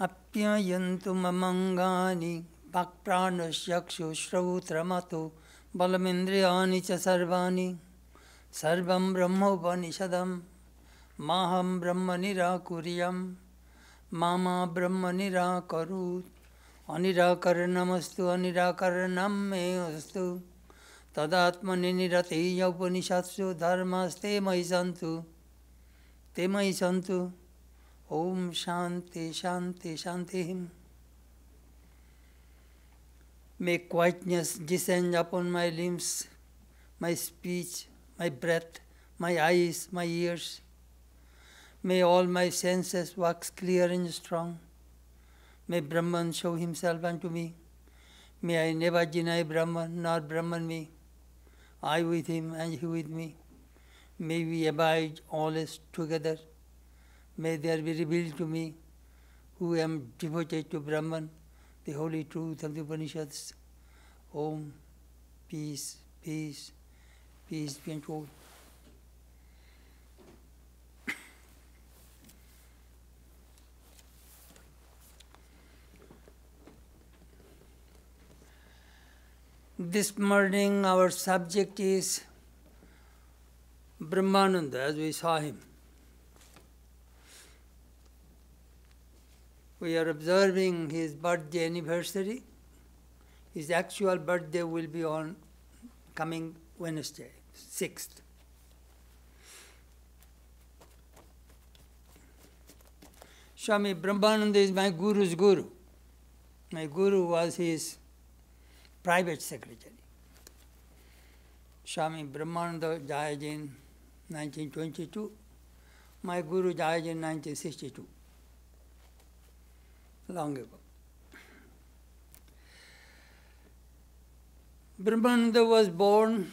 अप्ययन्तु ममङ्गानि वाक्प्राणश्चक्षुश्रौत्रमतो बलमिन्द्रियाणि च सर्वाणि। सर्वं ब्रह्मोपनिषदं माहं ब्रह्म निराकुर्यं मा ब्रह्म निराकरोत् अनिराकरणमस्तु अनिराकरणं मे अस्तु तदात्मनि निरतेय उपनिषत्सु धर्मस्ते मयि सन्तु ते मयि सन्तु ॐ शान्ति शान्ति शान्तिः May quietness descend upon my limbs, my speech, my breath, my eyes, my ears. May all my senses wax clear and strong. May Brahman show himself unto me. May I never deny Brahman, nor Brahman me. I with him and he with me. May we abide always together. May there be revealed to me, who am devoted to Brahman, the holy truth of the Upanishads. Om, peace, peace, peace be unto all. This morning our subject is Brahmananda as we saw him. We are observing his birthday anniversary. His actual birthday will be on coming Wednesday, 6th. Swami Brahmananda is my guru's guru. My guru was his private secretary. Swami Brahmananda died in 1922. My guru died in 1962 long ago. Brahmananda was born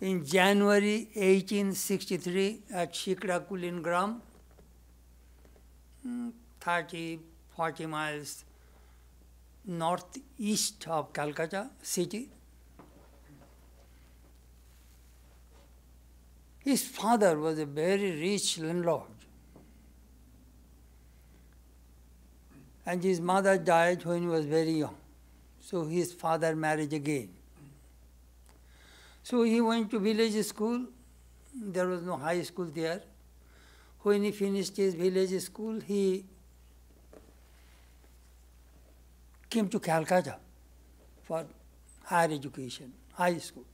in January 1863 at Shikrakulin Gram, 30, 40 miles northeast of Calcutta city. His father was a very rich landlord. and his mother died when he was very young. So his father married again. So he went to village school. There was no high school there. When he finished his village school, he came to Calcutta for higher education, high school.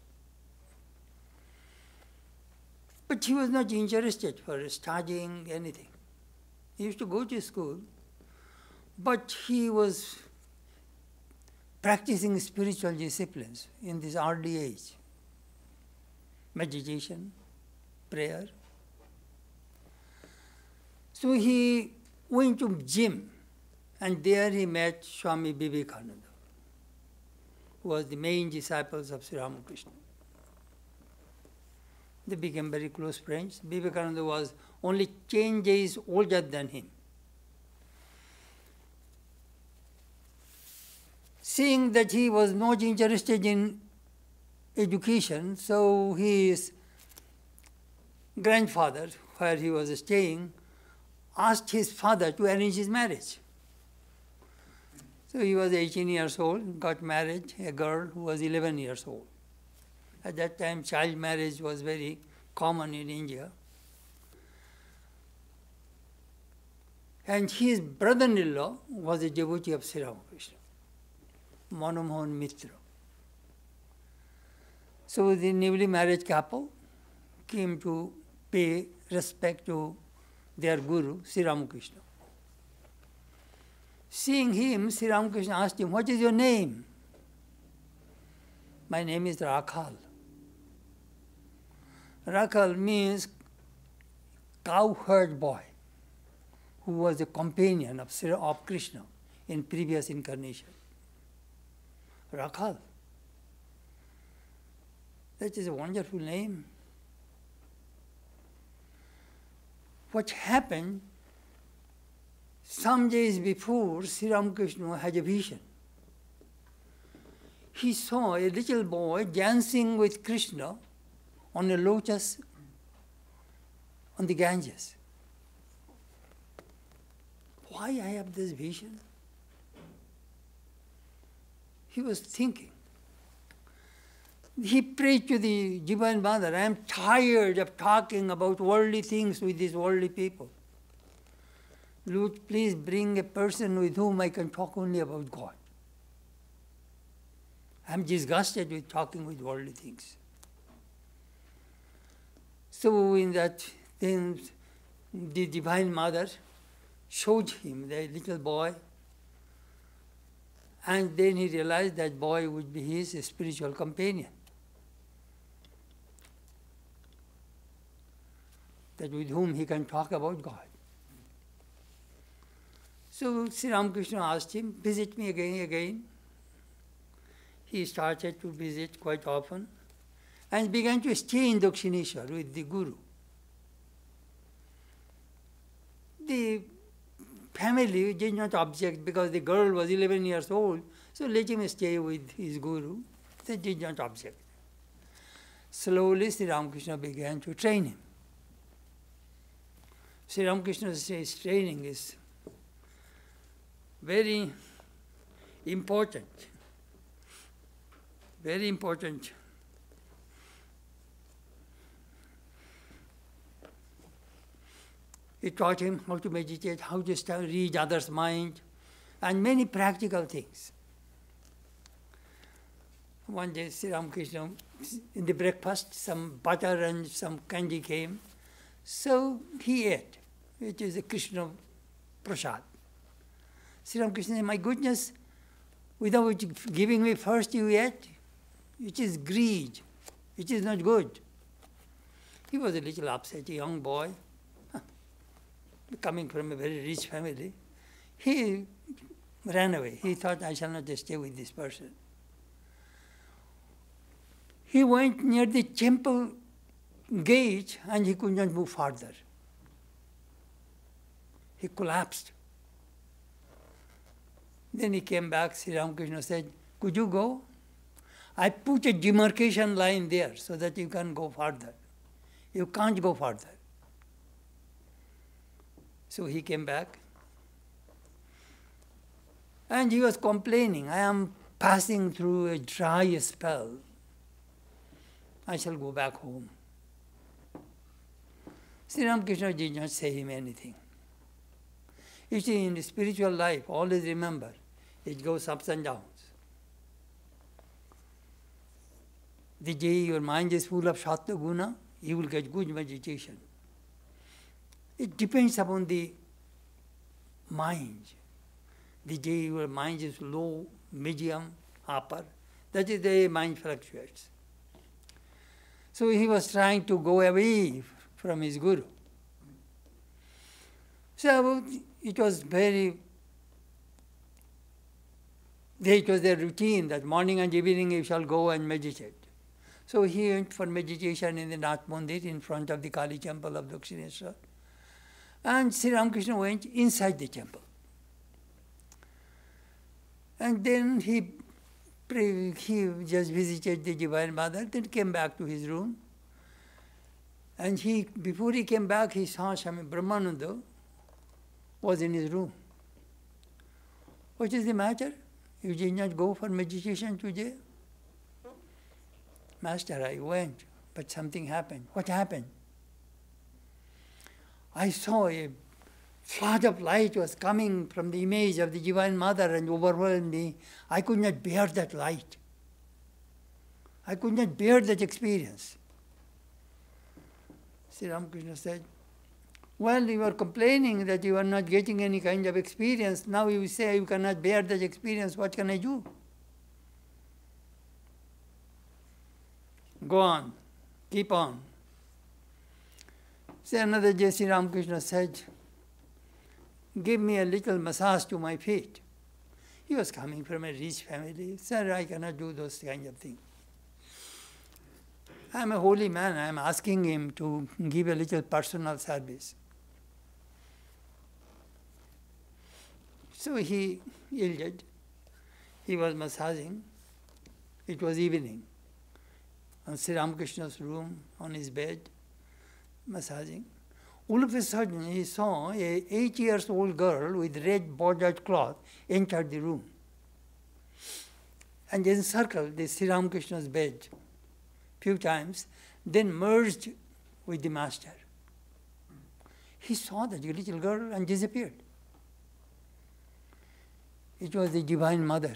But he was not interested for studying anything. He used to go to school, but he was practicing spiritual disciplines in this early age meditation, prayer. So he went to gym and there he met Swami Vivekananda, who was the main disciples of Sri Ramakrishna. They became very close friends. Vivekananda was only 10 days older than him. seeing that he was not interested in education, so his grandfather, where he was staying, asked his father to arrange his marriage. So he was 18 years old, got married, a girl who was 11 years old. At that time, child marriage was very common in India. And his brother in law was a devotee of Sri Ramakrishna. Manomohan Mitra. So the newly married couple came to pay respect to their guru, Sri Ramakrishna. Seeing him, Sri Ramakrishna asked him, What is your name? My name is Rakhal. Rakhal means cowherd boy, who was a companion of, Sri, of Krishna in previous incarnation. Rakhal. That is a wonderful name. What happened some days before, Sri Ramakrishna had a vision. he saw a little boy dancing with Krishna on a lotus on the Ganges. Why I have this vision? He was thinking. He prayed to the Divine Mother, I am tired of talking about worldly things with these worldly people. Lord, please bring a person with whom I can talk only about God. I'm disgusted with talking with worldly things. So in that, then the Divine Mother showed him the little boy, and then he realized that boy would be his spiritual companion. That with whom he can talk about God. So Sri Ramakrishna asked him, visit me again, again. He started to visit quite often and began to stay in Dakshineshwar with the Guru. The family did not object because the girl was 11 years old, so let him stay with his Guru. They did not object. Slowly Sri Ramakrishna began to train him. Sri Ramakrishna's training is very important. Very important. He taught him how to meditate, how to read others' mind, and many practical things. One day, Sri Ramakrishna, in the breakfast, some butter and some candy came. So he ate. It is a Krishna prasad. Sri Ramakrishna said, My goodness, without giving me first you ate, it is greed. It is not good. He was a little upset, a young boy, coming from a very rich family. He ran away. He thought, I shall not stay with this person. He went near the temple gate and he could not move further. He collapsed. Then he came back, Sri Ramakrishna said, Could you go? I put a demarcation line there so that you can go further. You can't go further. So he came back. And he was complaining, I am passing through a dry spell. I shall go back home. Sri Ramakrishna did not say him anything. You see, in spiritual life, always remember, it goes ups and downs. The day your mind is full of Sattva Guna, you will get good meditation. It depends upon the mind. The day your mind is low, medium, upper, that is the mind fluctuates. So he was trying to go away from his guru. So it was very it was their routine that morning and evening you shall go and meditate. So he went for meditation in the Nath Mandir in front of the Kali temple of Dakshineshwar. And Sri Ramakrishna went inside the temple. And then he, he just visited the Divine Mother, then came back to his room. And he, before he came back, he saw Swami Brahmananda was in his room. What is the matter? You did not go for meditation today? Master, I went, but something happened. What happened? I saw a flood of light was coming from the image of the Divine Mother and overwhelmed me. I could not bear that light. I could not bear that experience. Sri Ramakrishna said, well, you are complaining that you are not getting any kind of experience. Now you say you cannot bear that experience. What can I do? Go on. Keep on. Say another Sri Ramakrishna said, Give me a little massage to my feet. He was coming from a rich family. Sir, I cannot do those kind of things. I am a holy man. I am asking him to give a little personal service. So he yielded. He was massaging. It was evening. On Sri Ramakrishna's room, on his bed, massaging. All of a sudden, he saw a eight years old girl with red bordered cloth enter the room and encircled the Sri Ramakrishna's bed few times, then merged with the master. He saw the little girl and disappeared. It was the Divine Mother.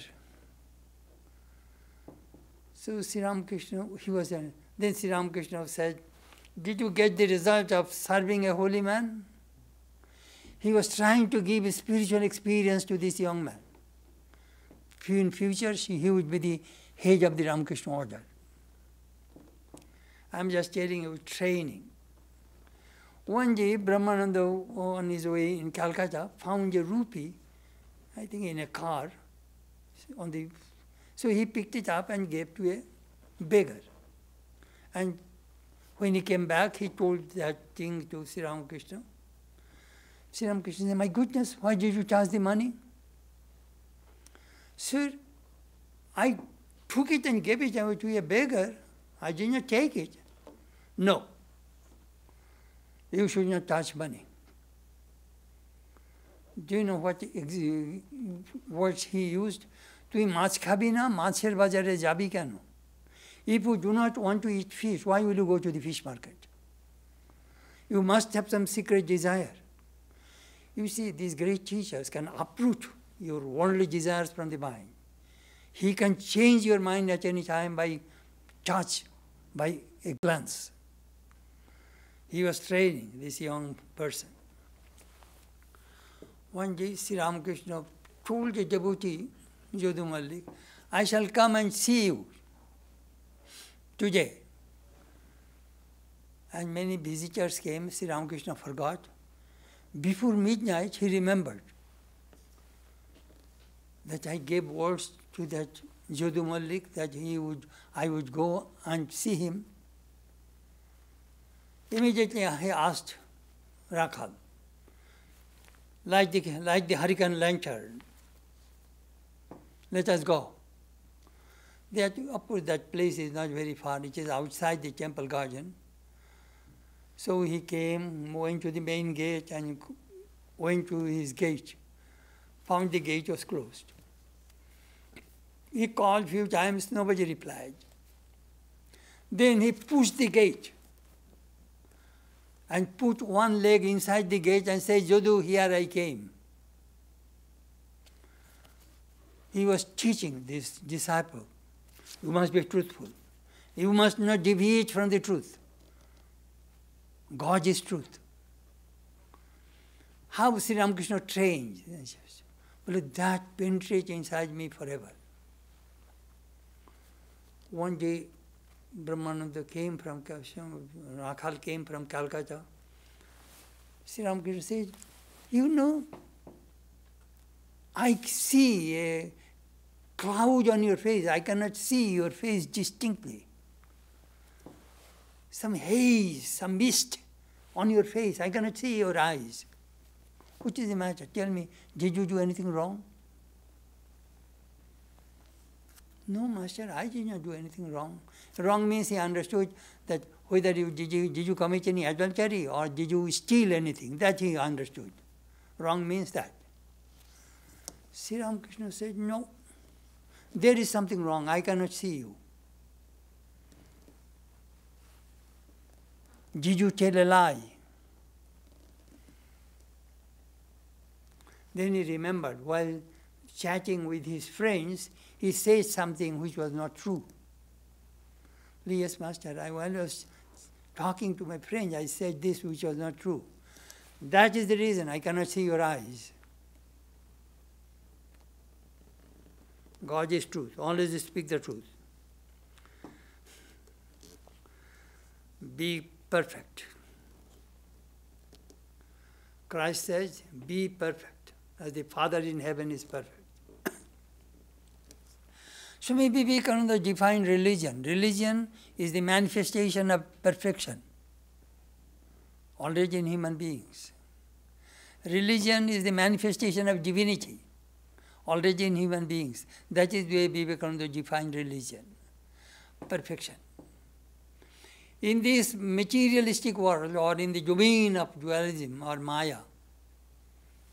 So Sri Ramakrishna, he was, a, then Sri Ramakrishna said, did you get the result of serving a holy man? He was trying to give a spiritual experience to this young man. In future, he would be the head of the Ramakrishna order. I'm just telling you, training. One day, Brahmananda, on his way in Calcutta, found a rupee, I think in a car, on the, so he picked it up and gave to a beggar. And when he came back, he told that thing to Sri Ramakrishna. Sri Ramakrishna said, My goodness, why did you charge the money? Sir, I took it and gave it away to a beggar. I did not take it. No. You should not touch money Do you know what words he used? তুই মাছ খাবি না মাছের বাজারে যাবি কেন if you do not want to eat fish, why will you go to the fish market? You must have some secret desire. You see, these great teachers can uproot your worldly desires from the mind. He can change your mind at any time by touch, by a glance. He was training this young person. One day, Sri Ramakrishna told the devotee, Jodu Malik, I shall come and see you today. And many visitors came, Sri Ramakrishna forgot. Before midnight, he remembered that I gave words to that Jodu Malik that he would, I would go and see him. Immediately he asked Rakhal, light the, light the hurricane lantern. Let us go. That, of course, that place is not very far. It is outside the temple garden. So he came, went to the main gate and went to his gate. Found the gate was closed. He called few times, nobody replied. Then he pushed the gate and put one leg inside the gate and said, Jodu, here I came. He was teaching this disciple you must be truthful. You must not deviate from the truth. God is truth. How Sri Ramakrishna trained? Well, that penetrates inside me forever. One day, Brahmananda came from Rakhal came from Calcutta. Sri Ramakrishna said, You know, I see a cloud on your face. I cannot see your face distinctly. Some haze, some mist on your face. I cannot see your eyes. What is the matter? Tell me, did you do anything wrong? No, Master, I did not do anything wrong. Wrong means he understood that whether you did, you did you commit any adultery or did you steal anything. That he understood. Wrong means that. Sri Ramakrishna said, No, there is something wrong. I cannot see you. Did you tell a lie? Then he remembered while chatting with his friends, he said something which was not true. Yes, Master, I was talking to my friend, I said this which was not true. That is the reason I cannot see your eyes. God is truth. Always speak the truth. Be perfect. Christ says, Be perfect, as the Father in heaven is perfect. So maybe we can define religion. Religion is the manifestation of perfection, already in human beings. Religion is the manifestation of divinity already in human beings. That is the way Vivekananda defined religion. perfection. In this materialistic world or in the domain of dualism or Maya,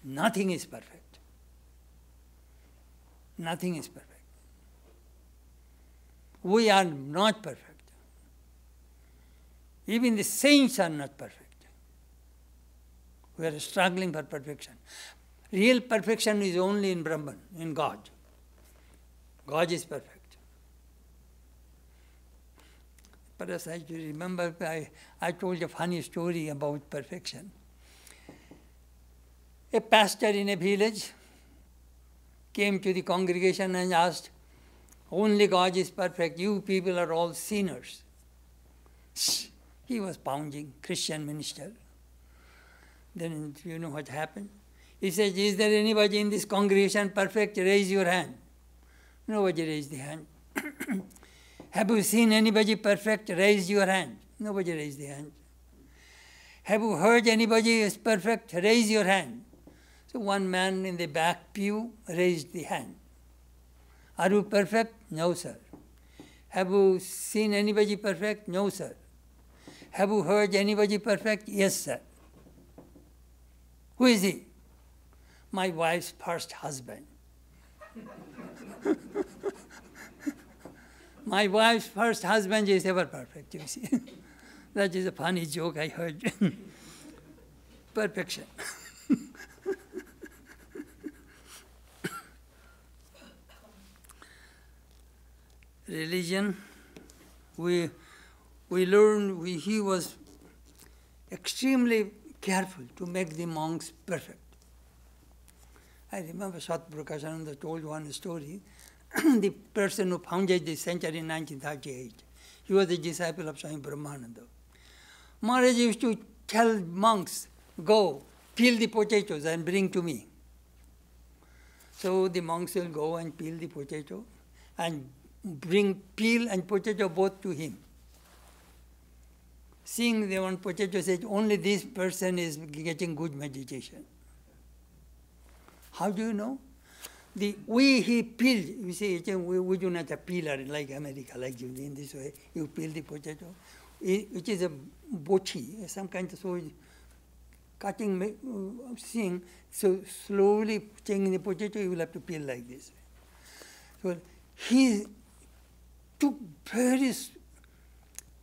nothing is perfect. Nothing is perfect. We are not perfect. Even the saints are not perfect. We are struggling for perfection. Real perfection is only in Brahman, in God. God is perfect. Perhaps I remember I, I told a funny story about perfection. A pastor in a village came to the congregation and asked, Only God is perfect, you people are all sinners. He was pounding, Christian minister. Then you know what happened? He says, Is there anybody in this congregation perfect? Raise your hand. Nobody raised the hand. Have you seen anybody perfect? Raise your hand. Nobody raised the hand. Have you heard anybody is perfect? Raise your hand. So one man in the back pew raised the hand. Are you perfect? No, sir. Have you seen anybody perfect? No, sir. Have you heard anybody perfect? Yes, sir. Who is he? My wife's first husband. My wife's first husband is ever perfect, you see. that is a funny joke I heard. Perfection. Religion, we, we learned, we, he was extremely careful to make the monks perfect. I remember Satprakashananda told one story. the person who founded the century in 1938, he was a disciple of Swami Brahmananda. Maharaj used to tell monks, go, peel the potatoes and bring to me. So the monks will go and peel the potato and bring peel and potato both to him. Seeing the one potato said, only this person is getting good meditation. How do you know? The way he peeled, you see, we, we do not a peeler like America, like you in this way. You peel the potato, which is a bochi, some kind of so cutting uh, thing. So slowly taking the potato, you will have to peel like this. So he took very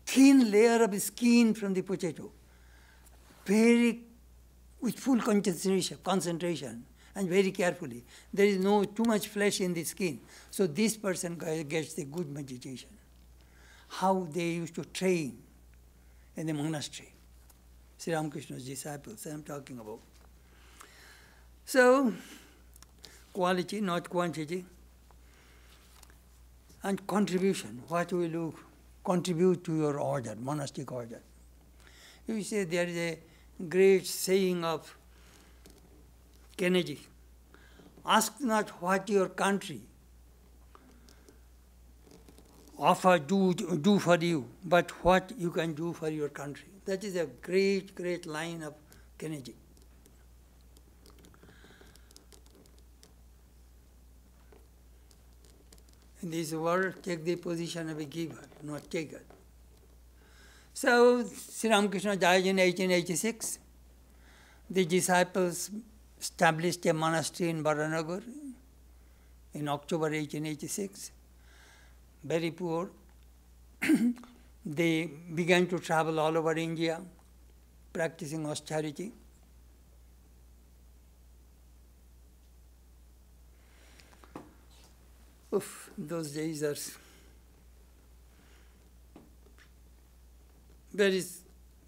thin layer of skin from the potato, very with full concentration, concentration and very carefully. There is no too much flesh in the skin. So this person gets the good meditation. How they used to train in the monastery. Sri Ramakrishna's disciples, I'm talking about. So, quality, not quantity. And contribution, what will you contribute to your order, monastic order? You say there is a great saying of Kennedy. Ask not what your country offer do, do for you, but what you can do for your country. That is a great, great line of Kennedy. In this world, take the position of a giver, not taker. So, Sri Ramakrishna died in 1886. The disciples established a monastery in Baranagar in October 1886. Very poor. they began to travel all over India, practicing austerity. Oof, those days are very,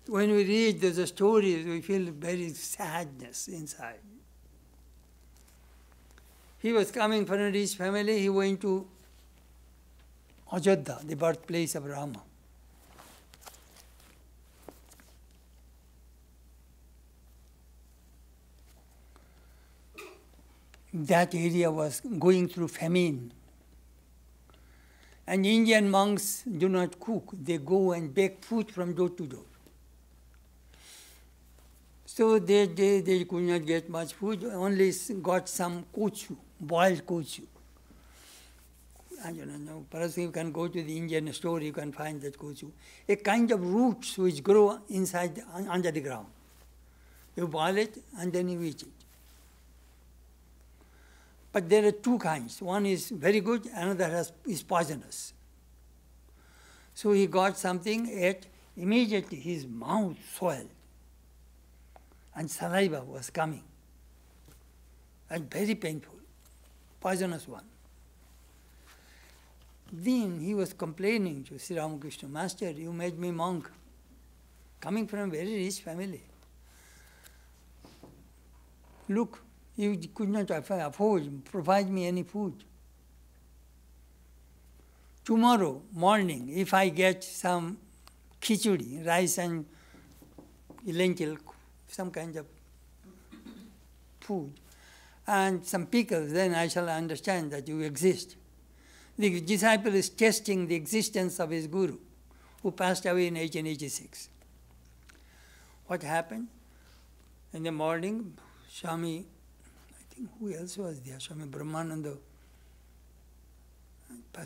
when we read those stories, we feel very sadness inside. He was coming from a rich family, he went to Ajodhya, the birthplace of Rama. That area was going through famine. And Indian monks do not cook, they go and bake food from door to door. So they, they, they could not get much food, only got some kochu, boiled kochu. I don't know, perhaps you can go to the Indian store, you can find that kuchu. A kind of roots which grow inside, under the ground. You boil it and then you eat it. But there are two kinds. One is very good, another has, is poisonous. So he got something, ate, immediately his mouth swelled and saliva was coming and very painful, poisonous one. Then he was complaining to Sri Ramakrishna, Master, you made me monk, coming from a very rich family. Look, you could not afford, provide me any food. Tomorrow morning, if I get some khichdi, rice and lentil, some kind of food, and some pickles, then I shall understand that you exist. The disciple is testing the existence of his guru, who passed away in 1886. What happened? In the morning, Swami, who else was there? Swami Brahmananda,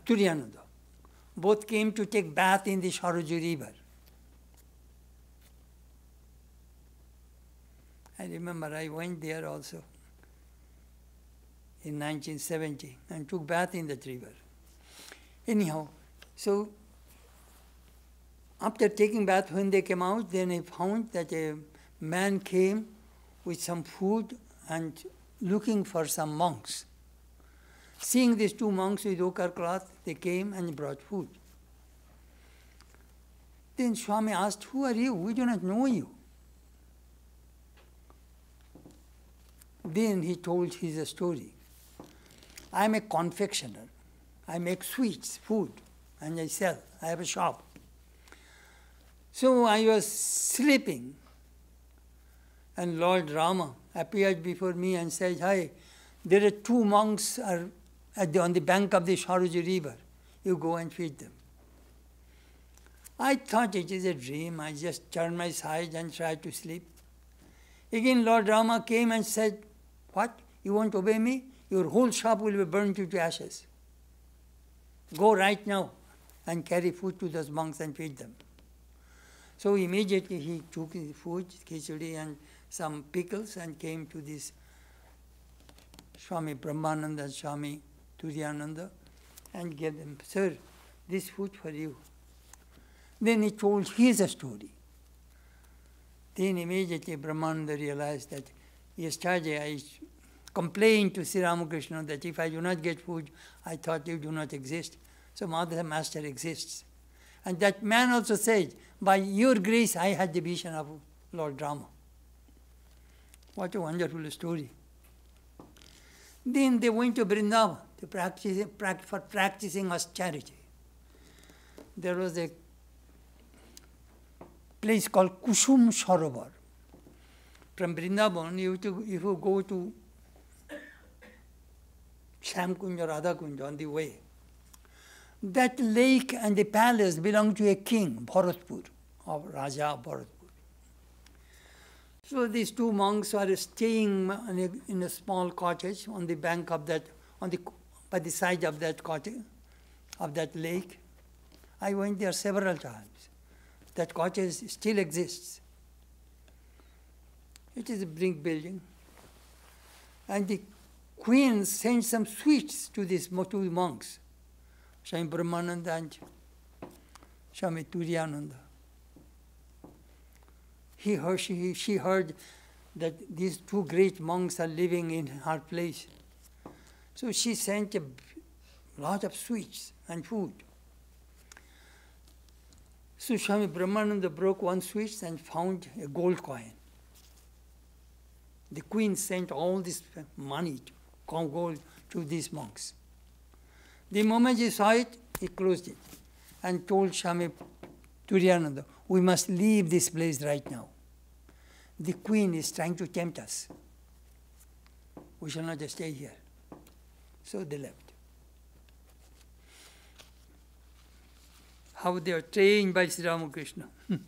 Turiyananda, both came to take bath in the Saraju river. I remember I went there also in 1970 and took bath in that river. Anyhow, so after taking bath, when they came out, then I found that a man came with some food and looking for some monks. Seeing these two monks with ochre cloth, they came and brought food. Then Swami asked, Who are you? We do not know you. Then he told his story. I am a confectioner. I make sweets, food, and I sell. I have a shop. So I was sleeping, and Lord Rama appeared before me and says, Hi, there are two monks are the, on the bank of the Saroju river. You go and feed them. I thought it is a dream. I just turned my side and tried to sleep. Again, Lord Rama came and said, What? You won't obey me? Your whole shop will be burned to ashes. Go right now and carry food to those monks and feed them. So immediately he took the food, khichdi and some pickles and came to this Swami Brahmananda and Swami Turiyananda and gave them, Sir, this food for you. Then he told his story. Then immediately Brahmananda realized that yesterday I complained to Sri Ramakrishna that if I do not get food, I thought you do not exist. So Mother Master exists. And that man also said, By your grace, I had the vision of Lord Rama. What a wonderful story. Then they went to Vrindavan to practice, for practicing austerity. There was a place called Kusum Sarovar. From Vrindavan, you, to, if you go to Shamkunja, Radhakunja on the way, that lake and the palace belong to a king, Bharatpur, of Raja Bharatpur. So these two monks were staying in a, in a, small cottage on the bank of that, on the, by the side of that cottage, of that lake. I went there several times. That cottage still exists. It is a brick building. And the queen sent some sweets to these two monks. Swami Brahmananda and Swami Turiyananda. He heard, she, she heard that these two great monks are living in her place. So she sent a lot of sweets and food. So Swami Brahmananda broke one sweet and found a gold coin. The queen sent all this money, gold, to these monks. The moment he saw it, he closed it and told Swami Turiyananda, we must leave this place right now. The queen is trying to tempt us. We shall not just stay here. So they left. How they are trained by Sri Ramakrishna.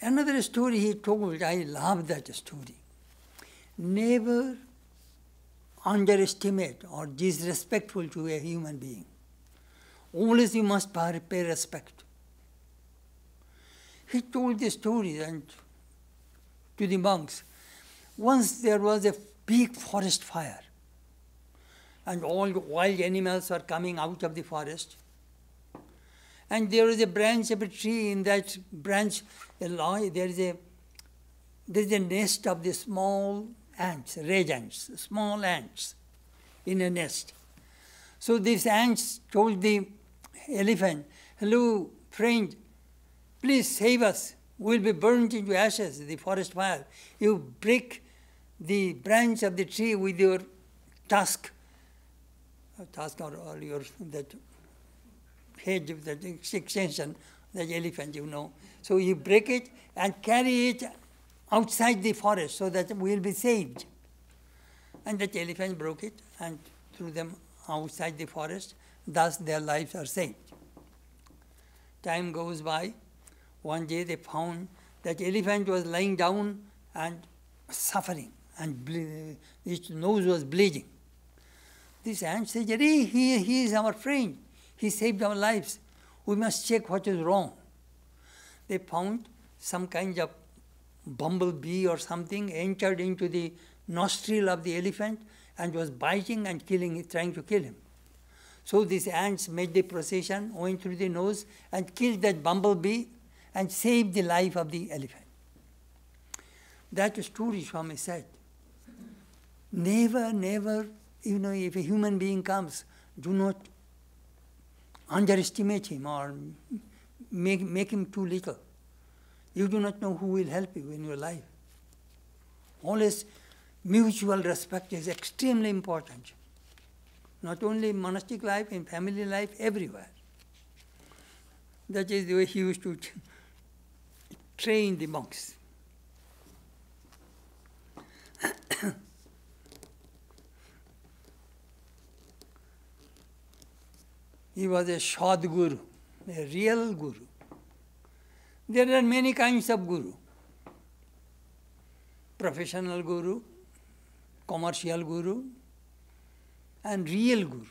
Another story he told, I love that story. Never underestimate or disrespectful to a human being. Always you must pay respect. He told the story and to the monks. Once there was a big forest fire, and all the wild animals were coming out of the forest. And there is a branch of a tree. In that branch, there is a there is a nest of the small ants, red ants, small ants in a nest. So these ants told the elephant, Hello, friend, please save us. We'll be burned into ashes, the forest fire. You break the branch of the tree with your tusk, tusk or, or your that head, that extension, that elephant, you know. So you break it and carry it outside the forest so that we'll be saved. And the elephant broke it and threw them outside the forest. Thus, their lives are saved. Time goes by. One day they found that elephant was lying down and suffering, and its nose was bleeding. This ant said, he, he is our friend. He saved our lives. We must check what is wrong. They found some kind of bumblebee or something entered into the nostril of the elephant and was biting and killing, trying to kill him. So these ants made the procession, went through the nose and killed that bumblebee and saved the life of the elephant. That story Swami said. Never, never, you know, if a human being comes, do not underestimate him or make, make him too little. You do not know who will help you in your life. Always mutual respect is extremely important. Not only in monastic life, in family life, everywhere. That is the way he used to train the monks. he was a Sadguru, a real guru. There are many kinds of guru. Professional guru, commercial guru, and real guru.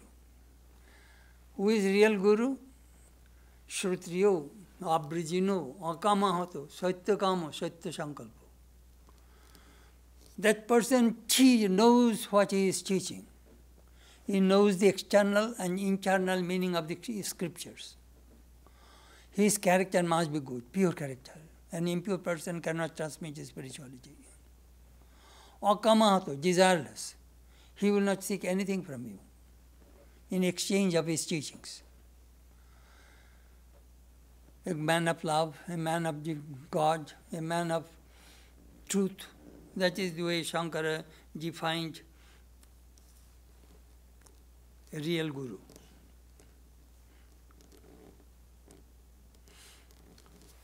Who is real guru? Shrutriyo, Abrijino, Akamahato, Satyakama, Satya. That person he knows what he is teaching. He knows the external and internal meaning of the scriptures. His character must be good, pure character. An impure person cannot transmit spirituality. Akamahato, desireless. He will not seek anything from you in exchange of his teachings. A man of love, a man of God, a man of truth. That is the way Shankara defined a real guru.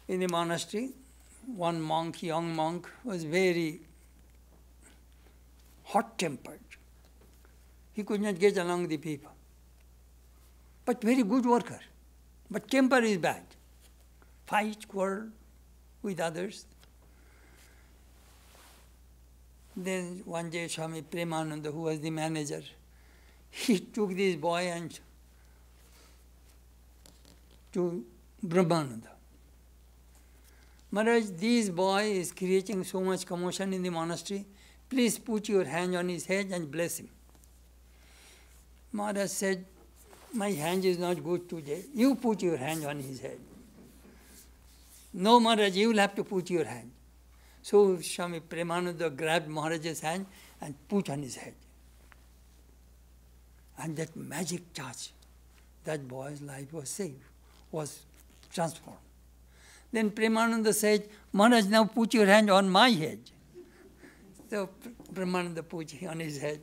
in the monastery, one monk, young monk, was very hot tempered. He could not get along with the people. But very good worker. But temper is bad. Fight, quarrel with others. Then one day Swami Premananda, who was the manager, he took this boy and to Brahmananda. Maharaj, this boy is creating so much commotion in the monastery. Please put your hand on his head and bless him. Maharaj said, My hand is not good today. You put your hand on his head. No, Maharaj, you will have to put your hand. So Swami Premananda grabbed Maharaj's hand and put on his head. And that magic touch, that boy's life was saved, was transformed. Then Premananda said, Maharaj, now put your hand on my head. So Premananda put on his head.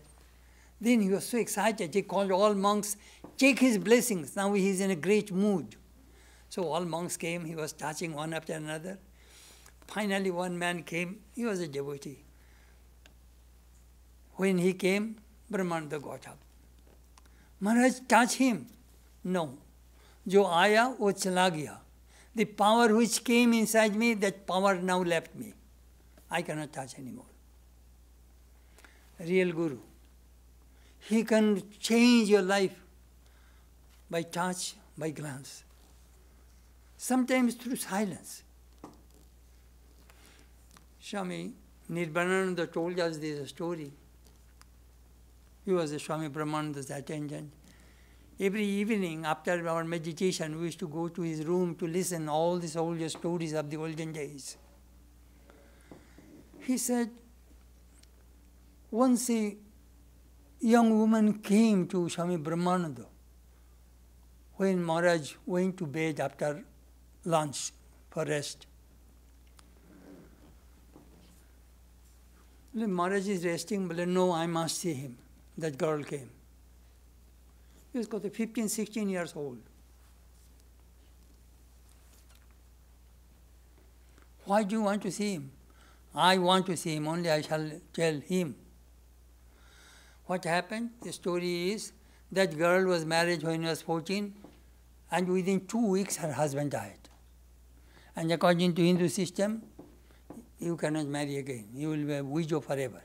Then he was so excited, he called all monks, take his blessings. Now he is in a great mood. So all monks came, he was touching one after another. Finally, one man came, he was a devotee. When he came, Brahmanda got up. Maharaj, touch him. No. Jo aya, wo chala gaya. The power which came inside me, that power now left me. I cannot touch anymore. Real Guru. He can change your life by touch, by glance, sometimes through silence. Swami Nirvanananda told us this story. He was a Swami Brahmananda's attendant. Every evening after our meditation, we used to go to his room to listen all these old stories of the olden days. He said, once a young woman came to Swami Brahmananda when Maharaj went to bed after lunch for rest. Maharaj is resting, but no, I must see him. That girl came. He was got 15, 16 years old. Why do you want to see him? I want to see him, only I shall tell him. What happened? The story is that girl was married when she was 14, and within two weeks her husband died. And according to Hindu system, you cannot marry again. You will be a widow forever.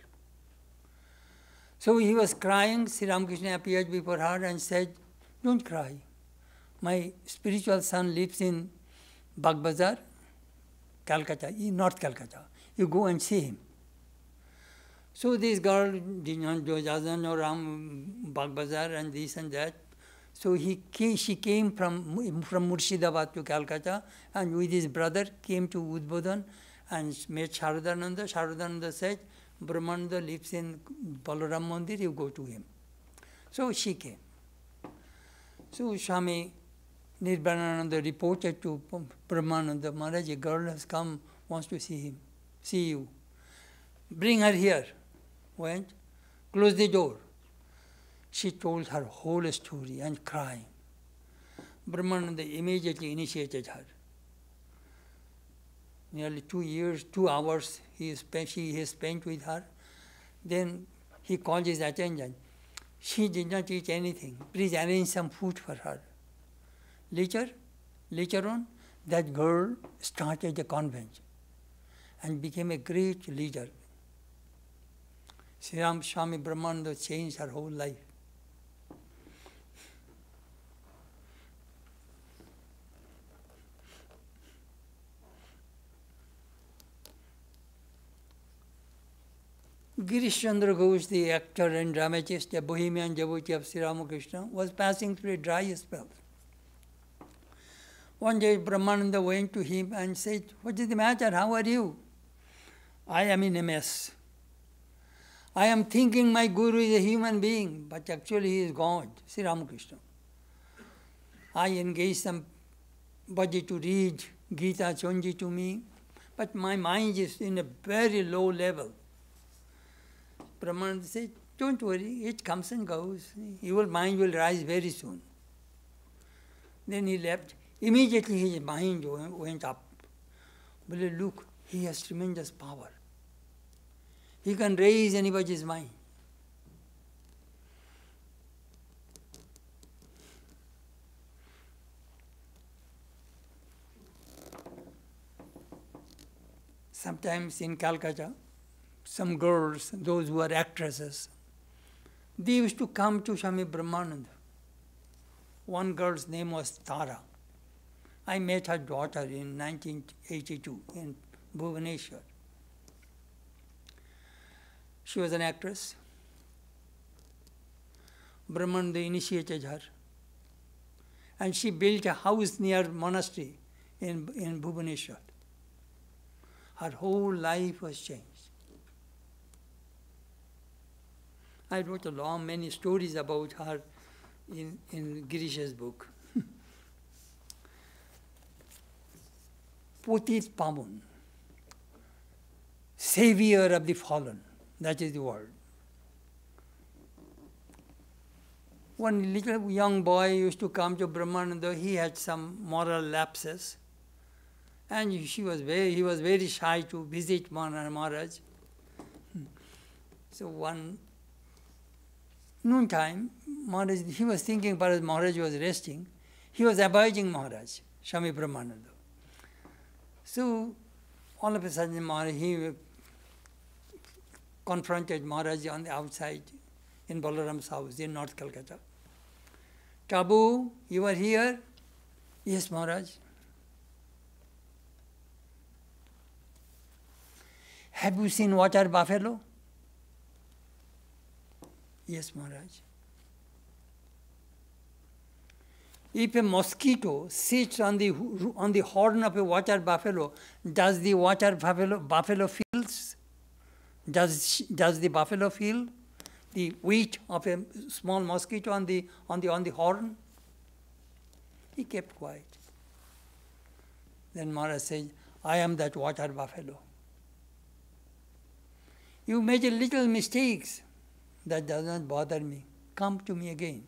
So he was crying. Sri Ramakrishna appeared before her and said, Don't cry. My spiritual son lives in Bagbazar, Calcutta, in North Calcutta. You go and see him. So this girl doesn't know Ram Bagbazar and this and that. So he she came from, from Murshidabad to Calcutta and with his brother came to Udbodhan and met Sharadananda. Sharadananda said, Brahmananda lives in Balaram Mandir, you go to him. So she came. So Swami Nirvanananda reported to Brahmananda, Maharaj, a girl has come, wants to see him, see you. Bring her here. Went, closed the door. She told her whole story and crying. Brahmananda immediately initiated her. Nearly two years, two hours he spent, she he spent with her. Then he called his attendant. She did not eat anything. Please arrange some food for her. Later, later on, that girl started a convent and became a great leader. Sri Ram Swami Brahmananda changed her whole life. Girish Chandra Ghosh, the actor and dramatist, a bohemian devotee of Sri Ramakrishna, was passing through a dry spell. One day Brahmananda went to him and said, What is the matter? How are you? I am in a mess. I am thinking my Guru is a human being, but actually he is God, Sri Ramakrishna. I engaged somebody to read Gita Chandi to me, but my mind is in a very low level. Brahman said, Don't worry, it comes and goes. Your mind will rise very soon. Then he left. Immediately his mind went up. But look, he has tremendous power. He can raise anybody's mind. Sometimes in Calcutta, some girls, those who are actresses, they used to come to Swami Brahmananda. One girl's name was Tara. I met her daughter in 1982 in Bhubaneswar. She was an actress. Brahmananda initiated her. And she built a house near monastery in, in Bhubaneswar. Her whole life was changed. I wrote a long, many stories about her in, in Girish's book. Potit Pamun, savior of the fallen, that is the word. One little young boy used to come to Brahmananda, he had some moral lapses. And she was very, he was very shy to visit Maharaj. So one noontime, Maharaj, he was thinking about Maharaj was resting. He was abiding Maharaj, Swami Brahmananda. So all of a sudden, Maharaj, he confronted Maharaj on the outside. in Balaram's house in North Calcutta. Tabu, you are here? Yes, Maharaj. Have you seen water buffalo? Yes, Maharaj. If a mosquito sits on the, on the horn of a water buffalo, does the water buffalo, buffalo feels? Does, does the buffalo feel the weight of a small mosquito on the, on the, on the horn? He kept quiet. Then Maharaj said, I am that water buffalo. You made little mistakes. That does not bother me. Come to me again.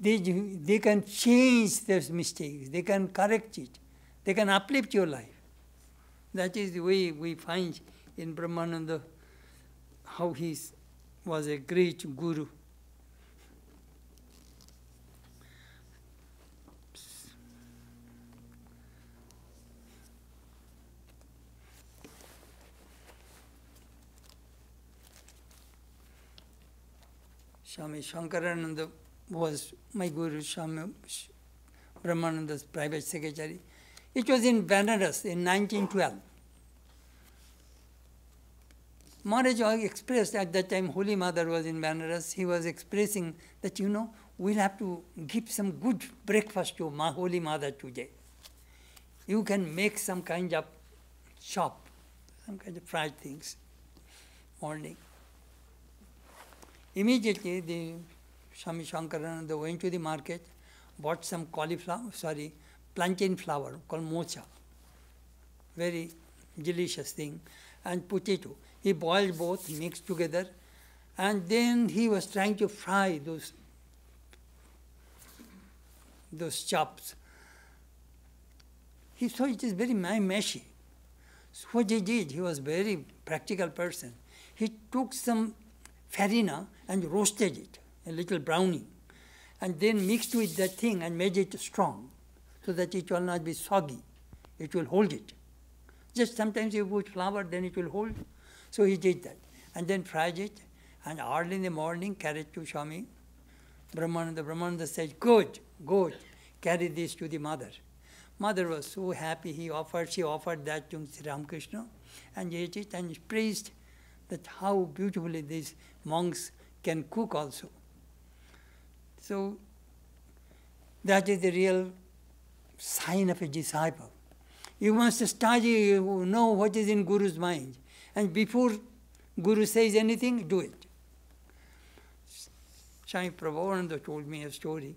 They, they can change those mistakes, they can correct it, they can uplift your life. That is the way we find in Brahmananda how he was a great guru. Swami Shankarananda was my guru, Swami Brahmananda's private secretary. It was in Benares in 1912. Maharaj expressed at that time, Holy Mother was in Benares, he was expressing that, you know, we'll have to give some good breakfast to my Holy Mother today. You can make some kind of shop, some kind of fried things, morning. Immediately, the Swami Shankarananda went to the market, bought some cauliflower, sorry, plantain flour called mocha, very delicious thing, and potato. He boiled both, mixed together, and then he was trying to fry those those chops. He saw it is very meshy. So what he did, he was very practical person. He took some farina and roasted it, a little browning, and then mixed with that thing and made it strong so that it will not be soggy. It will hold it. Just sometimes you put flour, then it will hold. So he did that. And then fried it, and early in the morning carried to Swami Brahmananda. Brahmananda said, Good, good, carry this to the mother. Mother was so happy, he offered, she offered that to Sri Ramakrishna and ate it and praised that how beautifully these monks can cook also. So that is the real sign of a disciple. You must study, you know what is in Guru's mind. And before Guru says anything, do it. Swami Prabhavananda told me a story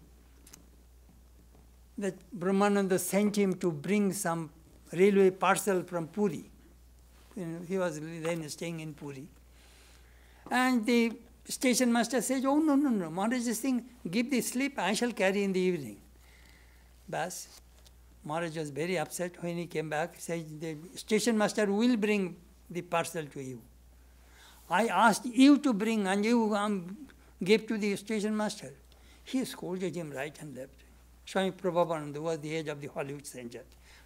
that Brahmananda sent him to bring some railway parcel from Puri. He was then staying in Puri. And the station master said, Oh, no, no, no, Maharaj is saying, give the slip, I shall carry in the evening. Bas, Maharaj was very upset when he came back. He said, The station master will bring the parcel to you. I asked you to bring, and you um, gave to the station master. He scolded him right and left. Swami Prabhavananda was the head of the Hollywood Center.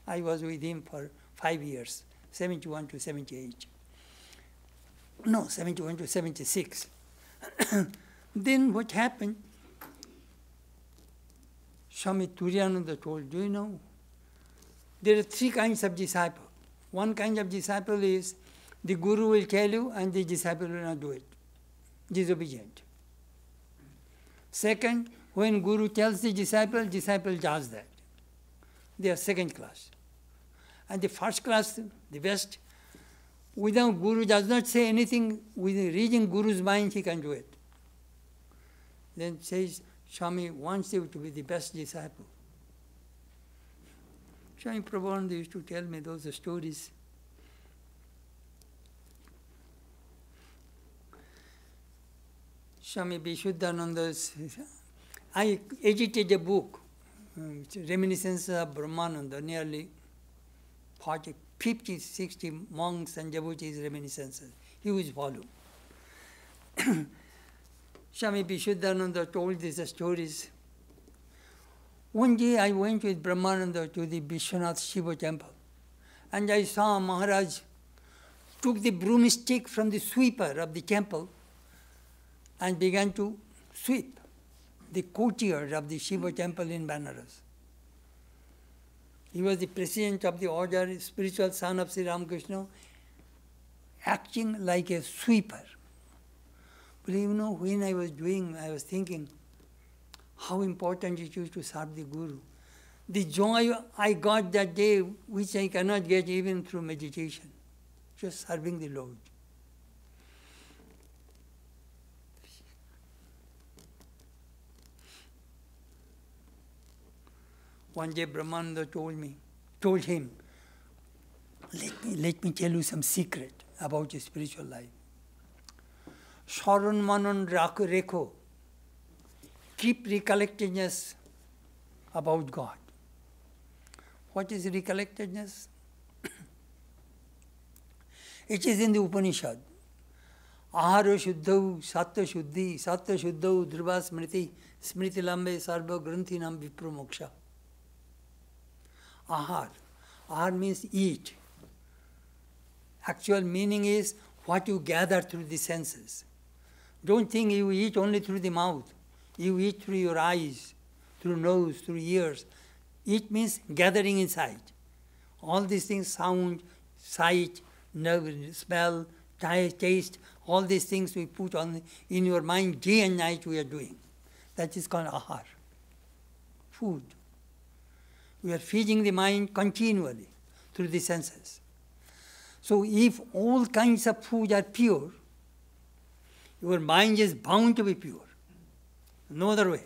I was with him for five years, 71 to 78. No, 71 to 76. then what happened? Swami Turiyananda told, do you know? There are three kinds of disciple. One kind of disciple is the guru will tell you and the disciple will not do it. Disobedient. Second, when guru tells the disciple, disciple does that. They are second class. And the first class, the best, without guru does not say anything, with reading guru's mind, he can do it. Then says, Swami wants you to be the best disciple. Swami Prabhavananda used to tell me those stories. Swami Vishuddhananda's, I edited a book, um, Reminiscences of Brahmananda, nearly 40, 50, 60 monks and devotees' reminiscences, huge volume. Swami Vishuddhananda told these stories. One day I went with Brahmananda to the Vishwanath Shiva temple and I saw Maharaj took the broomstick from the sweeper of the temple and began to sweep the courtyard of the Shiva temple in Banaras. He was the president of the order, spiritual son of Sri Ramakrishna, acting like a sweeper. But you know, when I was doing, I was thinking how important it is to serve the Guru. The joy I got that day, which I cannot get even through meditation, just serving the Lord. One day Brahmananda told me, told him, let me, let me tell you some secret about your spiritual life. Sharan Manan keep recollectedness about God. What is recollectedness? it is in the Upanishad. Ahara Shuddhau, Sattva Shuddhi, Sattva Shuddhau, Dhruva Smriti, Smriti Lambe, Sarva Granthi Nam Vipramoksha. Ahar. Ahar means eat. Actual meaning is what you gather through the senses. Don't think you eat only through the mouth. You eat through your eyes, through nose, through ears. Eat means gathering inside. All these things, sound, sight, nerve, smell, taste, all these things we put on in your mind day and night we are doing. That is called ahar, food. We are feeding the mind continually through the senses. So if all kinds of food are pure, your mind is bound to be pure. No other way.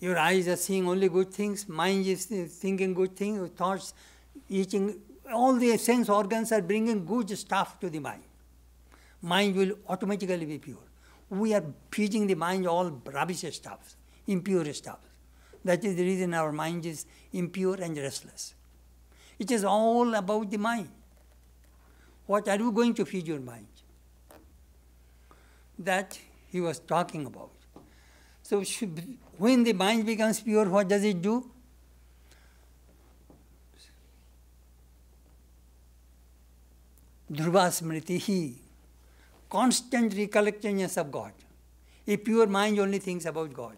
Your eyes are seeing only good things, mind is thinking good things, thoughts, eating, all the sense organs are bringing good stuff to the mind. Mind will automatically be pure. We are feeding the mind all rubbish stuff, impure stuff. That is the reason our mind is impure and restless. It is all about the mind. What are you going to feed your mind? That he was talking about. So when the mind becomes pure, what does it do? Dhruva Smriti, constant recollectedness of God. A pure mind only thinks about God.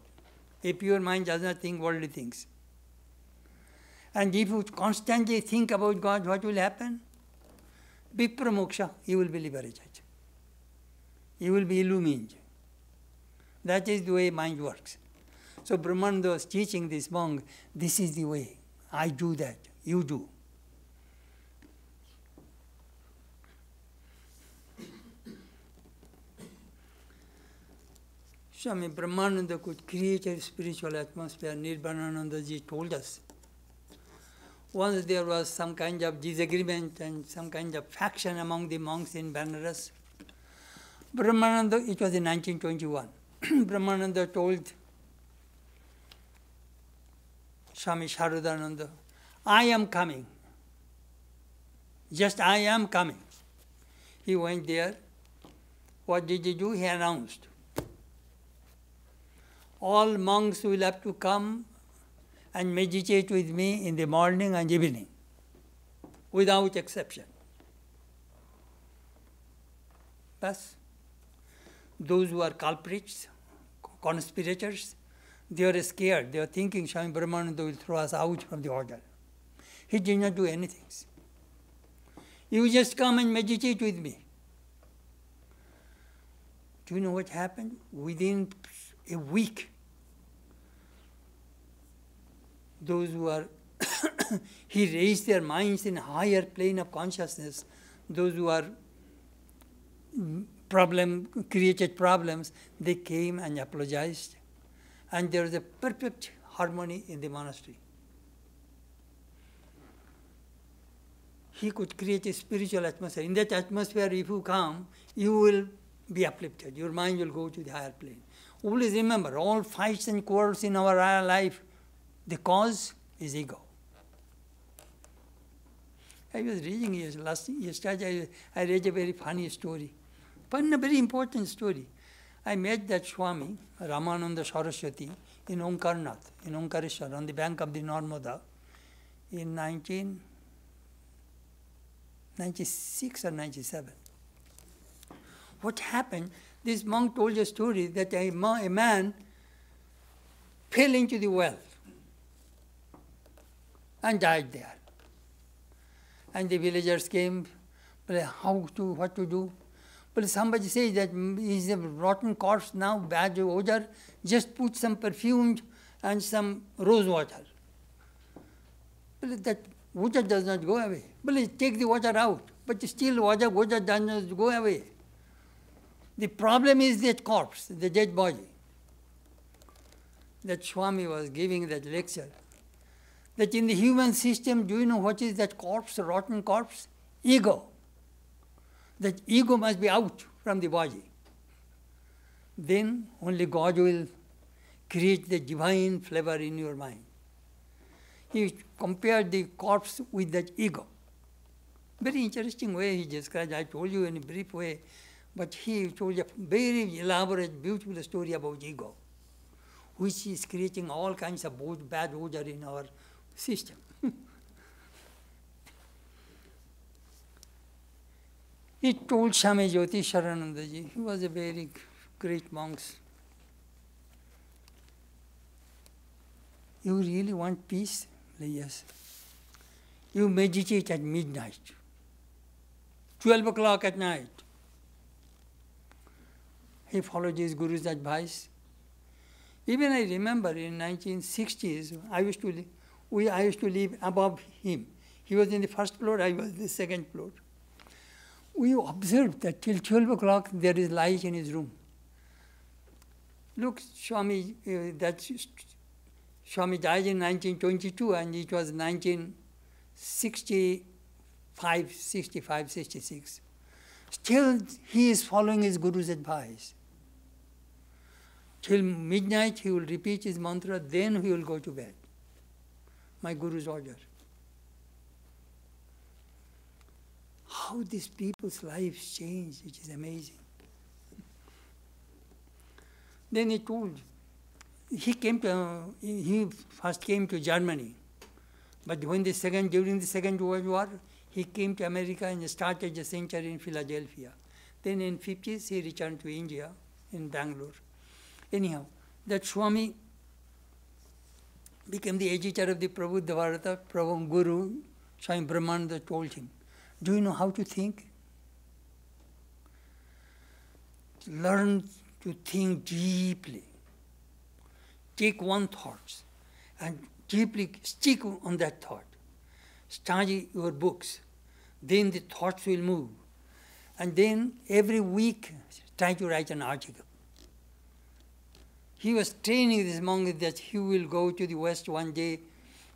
A pure mind does not think worldly things. And if you constantly think about God, what will happen? Vipramoksha, you will be liberated. You will be illumined. That is the way mind works. So Brahmananda was teaching this monk, this is the way. I do that, you do. Swami Brahmananda could create a spiritual atmosphere, Nirvanananda ji told us. Once there was some kind of disagreement and some kind of faction among the monks in Banaras. Brahmananda, it was in 1921, Brahmananda told Swami Sharadananda, I am coming. Just I am coming. He went there. What did he do? He announced all monks will have to come and meditate with me in the morning and evening, without exception. Thus, those who are culprits, conspirators, they are scared. They are thinking Swami Brahmananda will throw us out from the order. He did not do anything. You just come and meditate with me. Do you know what happened? Within a week, those who are, he raised their minds in higher plane of consciousness, those who are problem, created problems, they came and apologized. And there was a perfect harmony in the monastery. He could create a spiritual atmosphere. In that atmosphere, if you come, you will be uplifted. Your mind will go to the higher plane. Always remember, all fights and quarrels in our life, the cause is ego. I was reading yesterday, I, I read a very funny story, but a very important story. I met that Swami, Ramananda Saraswati, in Omkarnath, in Omkareshwar, on the bank of the Narmada, in 1996 or 97. What happened? This monk told a story that a, a man fell into the well and died there. And the villagers came, how to, what to do? But somebody says that he's a rotten corpse now, bad odor, just put some perfume and some rose water. But that water does not go away. But take the water out, but still water, water does not go away. The problem is that corpse, the dead body. That Swami was giving that lecture. That in the human system, do you know what is that corpse, rotten corpse? Ego. That ego must be out from the body. Then only God will create the divine flavor in your mind. He compared the corpse with that ego. Very interesting way he described. I told you in a brief way, but he told a very elaborate, beautiful story about ego, which is creating all kinds of bad odor in our system. He told Swami Yatiswaranandaji, he was a very great monk. You really want peace? Yes. You meditate at midnight, 12 o'clock at night. He followed his guru's advice. Even I remember in 1960s, I used to, we, I used to live above him. He was in the first floor, I was in the second floor. We observed that till 12 o'clock there is light in his room. Look, Swami, uh, that Swami died in 1922 and it was 1965, 65, 66. Still, he is following his Guru's advice. Till midnight, he will repeat his mantra, then he will go to bed. My Guru's order. How these people's lives change, it is amazing. Then he told, he came to, he first came to Germany. But when the second, during the Second World War, he came to America and started a center in Philadelphia. Then in 50s, he returned to India, in Bangalore. Anyhow, that Swami became the editor of the Prabuddha Bharata, Prabhu Guru, Swami Brahmananda told him, do you know how to think? Learn to think deeply take one thought and deeply stick on that thought. Study your books. Then the thoughts will move. And then every week, try to write an article. He was training this monk that he will go to the West one day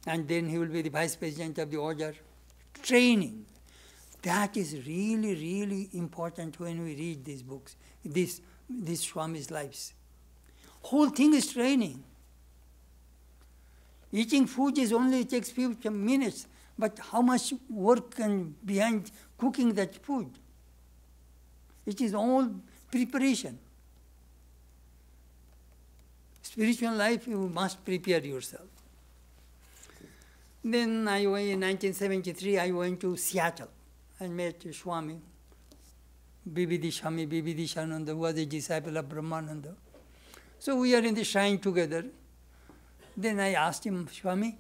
and then he will be the vice president of the order. Training. That is really, really important when we read these books, this, these Swami's lives. Whole thing is training. Eating food is only takes few minutes, but how much work and behind cooking that food? It is all preparation. Spiritual life, you must prepare yourself. Then I went in 1973, I went to Seattle and met Swami, Bibidi Swami Vividishananda, who was a disciple of Brahmananda. So we are in the shrine together. Then I asked him, Swami,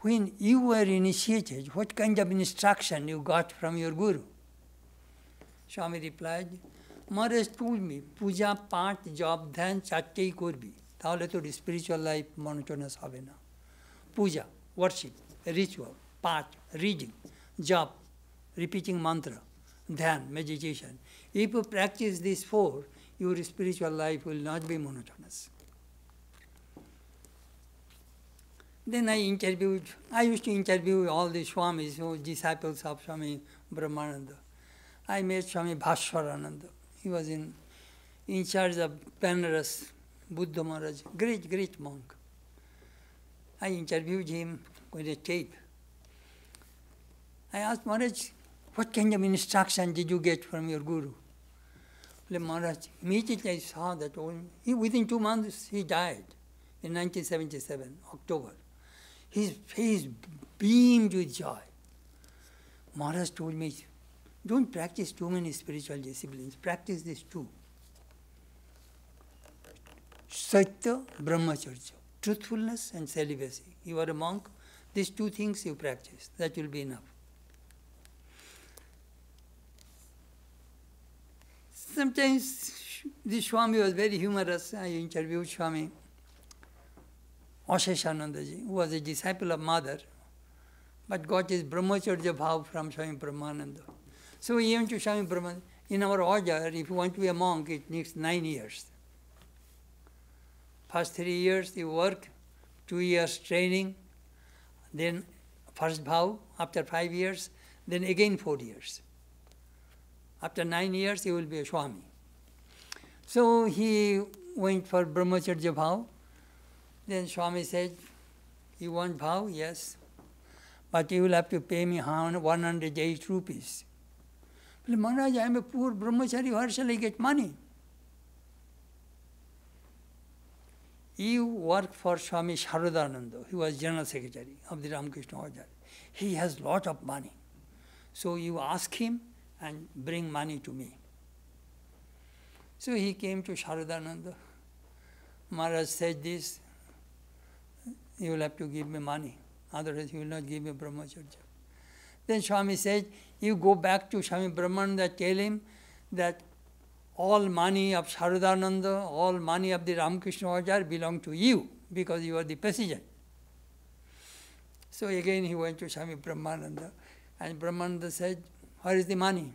when you were initiated, what kind of instruction you got from your guru? Swami replied, Maharaj told me, puja, part, job, dhan, chakki korbi. তাহলে তোর spiritual life, monotonous হবে না puja worship ritual পাঠ reading repeating mantra, dhyan, meditation. If you practice these four, your spiritual life will not be monotonous. Then I interviewed, I used to interview all the Swamis, who disciples of Swami Brahmananda. I met Swami Bhaswarananda. He was in, in charge of Banaras, Buddha Maharaj, great, great monk. I interviewed him with a tape. I asked Maharaj, what kind of instruction did you get from your guru? Well, Maharaj, immediately saw that he, within two months he died in 1977, October. His face beamed with joy. Maharaj told me, don't practice too many spiritual disciplines. Practice these two. Satya, Brahmacharya, truthfulness and celibacy. You are a monk, these two things you practice. That will be enough. Sometimes the Swami was very humorous. I interviewed Swami Asheshanandaji, who was a disciple of Mother, but got his brahmacharya bhav from Swami Brahmananda. So he went to Swami Brahmananda. In our order, if you want to be a monk, it needs nine years. First three years you work, two years training, then first bhav, after five years, then again four years. After nine years, he will be a Swami. So he went for Brahmacharya bhav. Then Swami said, You want bhav? Yes. But you will have to pay me 108 rupees. But Maharaj, I am a poor brahmachari, where shall I get money? You work for Swami Sharadananda, he was General Secretary of the Ramakrishna Order. He has lot of money. So you ask him and bring money to me. So he came to Sharadananda. Maharaj said this, you will have to give me money, otherwise you will not give me brahmacharya. Then Swami said, you go back to Swami Brahmananda, tell him that all money of Sharadananda, all money of the Ramakrishna Order belong to you because you are the president. So again he went to Swami Brahmananda and Brahmananda said, Where is the money?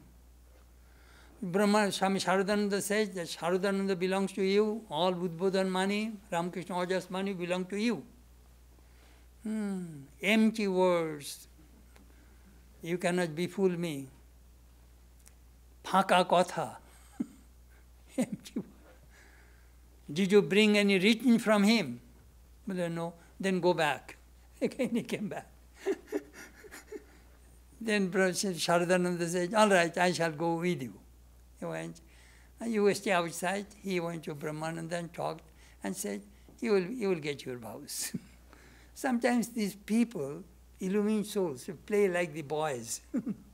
Brahma, Swami Sharadananda says that Sharadananda belongs to you, all Udbodhan money, Ramakrishna Order's money belong to you. Hmm, empty words. You cannot befool me. Phaka kotha. Did you bring any written from him? Well, no. Then go back. Again he came back. Then Sharadananda said, All right, I shall go with you. He went. And you stay outside. He went to Brahmananda and talked and said, You will, you will get your vows. Sometimes these people, illumined souls, play like the boys.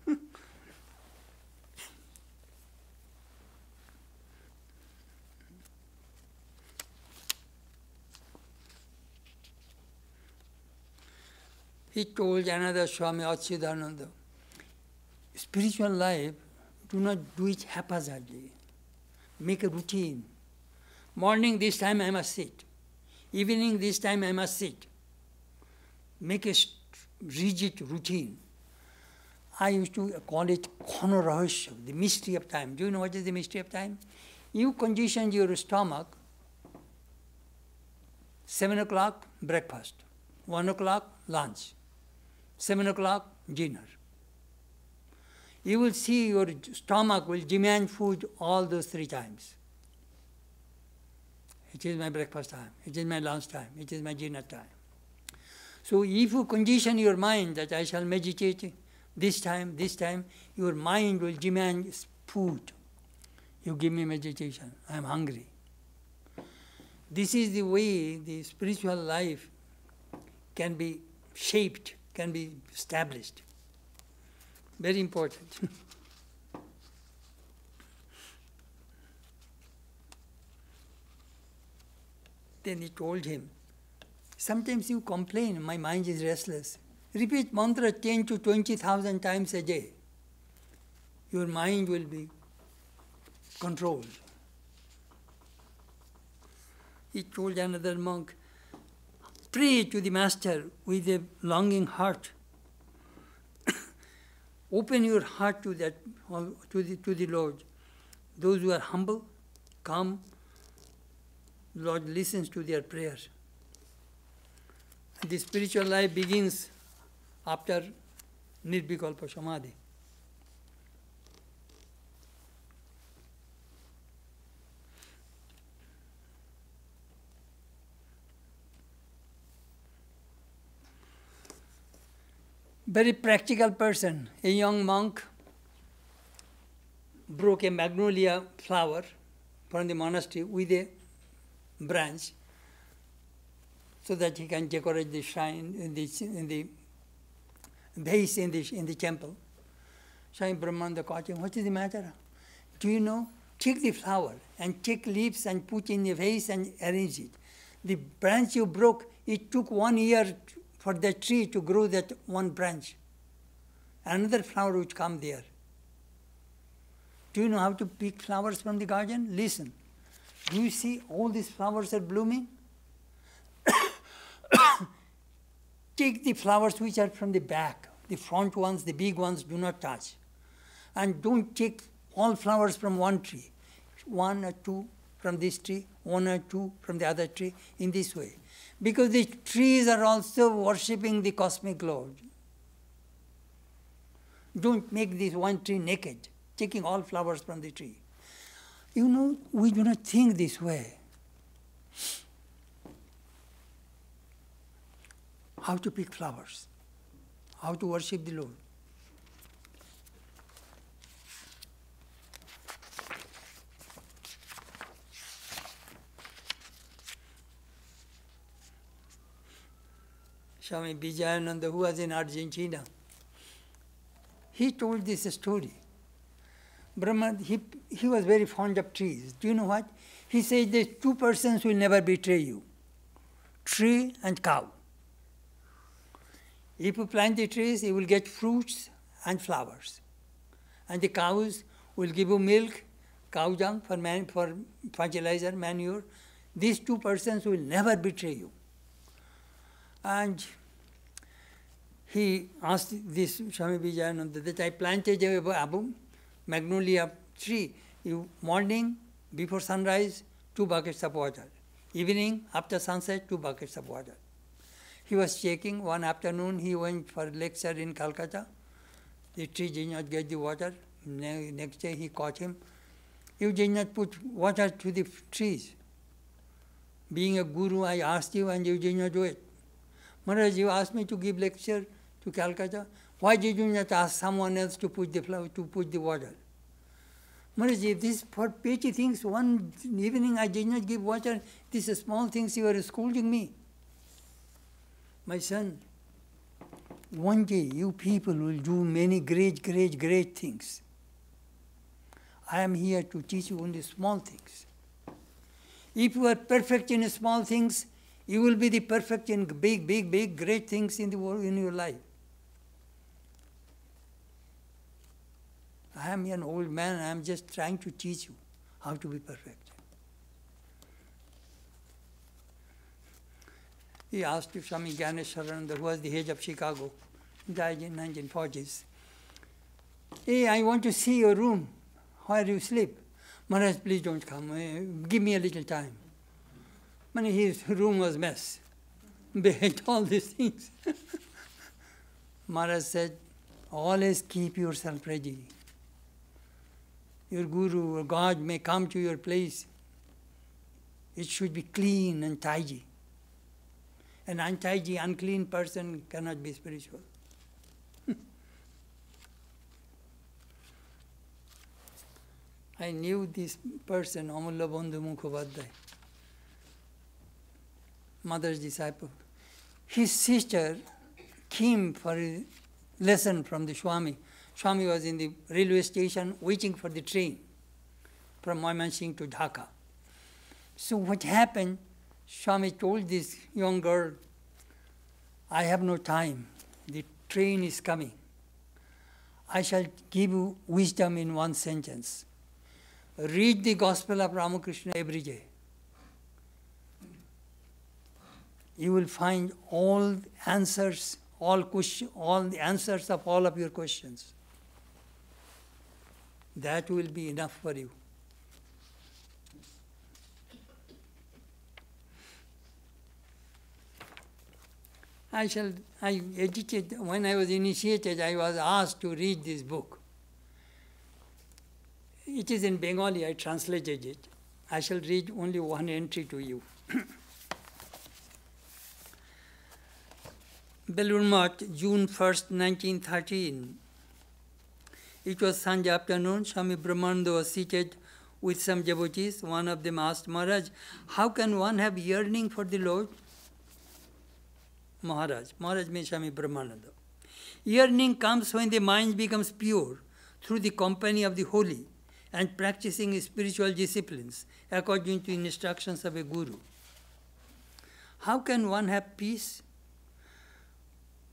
he told another Swami Achyutananda, spiritual life, do not do it haphazardly. Make a routine. Morning, this time I must sit. Evening, this time I must sit. Make a rigid routine. I used to call it Kono Rahasya, the mystery of time. Do you know what is the mystery of time? You condition your stomach, 7 o'clock, breakfast, 1 o'clock, lunch, 7 o'clock, dinner. You will see your stomach will demand food all those three times. It is my breakfast time, it is my lunch time, it is my dinner time. So if you condition your mind that I shall meditate this time, this time, your mind will demand food. You give me meditation, I am hungry. This is the way the spiritual life can be shaped can be established. Very important. then he told him, Sometimes you complain, my mind is restless. Repeat mantra 10 to 20,000 times a day. Your mind will be controlled. He told another monk, pray to the Master with a longing heart. Open your heart to that, to the, to the Lord. Those who are humble, calm, Lord listens to their prayers. The spiritual life begins after Nirvikalpa Samadhi. Very practical person, a young monk, broke a magnolia flower from the monastery with a branch so that he can decorate the shrine in the, in the vase in the, in the temple. Swami Brahmananda caught him. What is the matter? Do you know? Take the flower and take leaves and put in the vase and arrange it. The branch you broke, it took one year for the tree to grow that one branch. Another flower would come there. Do you know how to pick flowers from the garden? Listen. Do you see all these flowers are blooming? Take the flowers which are from the back. The front ones, the big ones, do not touch. And don't take all flowers from one tree. One or two from this tree, one or two from the other tree, in this way. Because the trees are also worshipping the cosmic Lord. Don't make this one tree naked, taking all flowers from the tree. You know, we do not think this way. How to pick flowers, how to worship the Lord. Swami Vijayananda, who was in Argentina, he told this story. Brahma, he, he was very fond of trees. Do you know what? He said there's two persons will never betray you tree and cow. If you plant the trees, you will get fruits and flowers. And the cows will give you milk, cow dung for, man, for fertilizer, manure. These two persons will never betray you. And he asked this Swami Vijayananda that I planted a abu, magnolia tree. Morning, before sunrise, two buckets of water. Evening, after sunset, two buckets of water. He was checking one afternoon, he went for lecture in Calcutta. The tree did not get the water. next day he caught him. You did not put water to the trees. Being a guru, I asked you and you did not do it. Maharaj, you asked me to give lecture to Calcutta. Why did you not ask someone else to put the flower, to put the water? Maharaj, if this for petty things, one evening I did not give water, these small things you are scolding me. My son, one day you people will do many great, great, great things. I am here to teach you only small things. If you are perfect in small things, you will be the perfect in big, big, big, great things in the world in your life. I am an old man, I am just trying to teach you how to be perfect. He asked if Swami Gyaneswarananda, who was the head of Chicago, died in 1940s. Hey, I want to see your room where do you sleep. Maharaj, please don't come. Give me a little time. Man, his room was mess. Behind all these things. Maharaj said, always keep yourself ready. Your guru or God may come to your place. It should be clean and tidy. An untidy, unclean person cannot be spiritual. I knew this person, Amulya Bandhu Mukhopadhyay, mother's disciple. His sister came for a lesson from the Swami. Swami was in the railway station waiting for the train from Mymensingh to Dhaka. So what happened, Swami told this young girl, I have no time. The train is coming. I shall give you wisdom in one sentence. Read the Gospel of Ramakrishna every day. You will find all answers, all question, all the answers of all of your questions. That will be enough for you. I shall, I edited, when I was initiated, I was asked to read this book. It is in Bengali, I translated it. I shall read only one entry to you. Belur June 1st, 1913. It was Sunday afternoon. Swami Brahmananda was seated with some devotees. One of them asked Maharaj, How can one have yearning for the Lord? Maharaj. Maharaj means Swami Brahmananda. Yearning comes when the mind becomes pure. through the company of the holy and practicing spiritual disciplines according to instructions of a guru. How can one have peace?